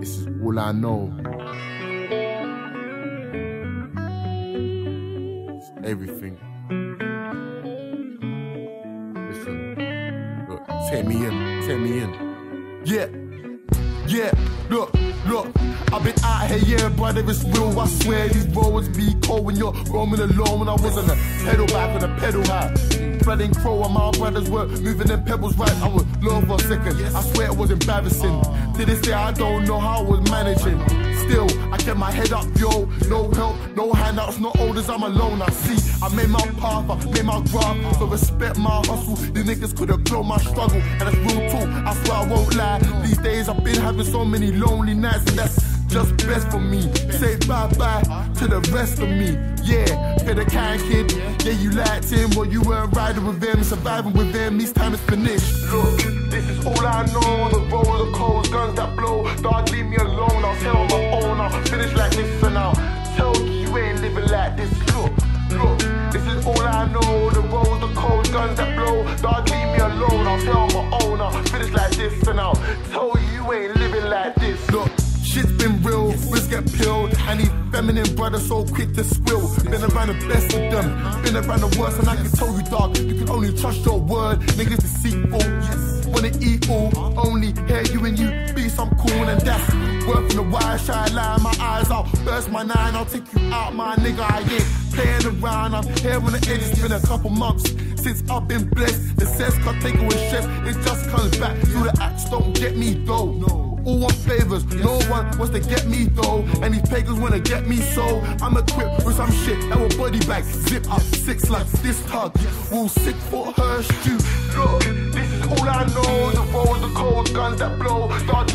This is all I know. It's everything. Listen, look, take me in, take me in. Yeah, yeah, look, look. I've been out here, yeah, brother, it's real. I swear these roads be cold when you're roaming alone. When I was on a pedal back on a pedal high. Spreading crow and my brothers were moving them pebbles right. I was low for a second. I swear it was embarrassing. To this day, I don't know how I was managing. Still, I kept my head up, yo. No help, no handouts, no orders, I'm alone. I see, I made my path, I made my graph. So respect my hustle. These niggas could have blown my struggle. And that's real talk, I swear I won't lie. These days, I've been having so many lonely nights, and that's just best for me. Say bye bye to the rest of me. Yeah, for the kind kid. Yeah, you liked him, well, you weren't riding with him, surviving with him. This time it's finished. Look, this is all I know. The roller coast, guns that blow. Dog, leave me alone. I'll tell my own. I'll finish like this and I'll tell you you ain't living like this. Look, look, this is all I know. The the cold, guns that blow. Dog, leave me alone. I'll tell my own. I'll finish like this and I'll feminine brother so quick to squill. Been around the best of them, been around the worst. And I can tell you, dog, you can only trust your word. Niggas deceitful, yes. Wanna eat all, only hear you and you be some cool. And that's worth the wire, shy line. My eyes out, burst my nine. I'll take you out, my nigga. I ain't playing around. I'm here on the edge. It's been a couple months since I've been blessed. The sense can't take away stress. It just comes back through the acts. Don't get me though. No all want favors. No one wants to get me though. And these pagans wanna get me so I'm equipped with some shit that will body bag. Zip up six like this tug. Will sick for her stew. Look, this is all I know. The road, the cold guns that blow. Don't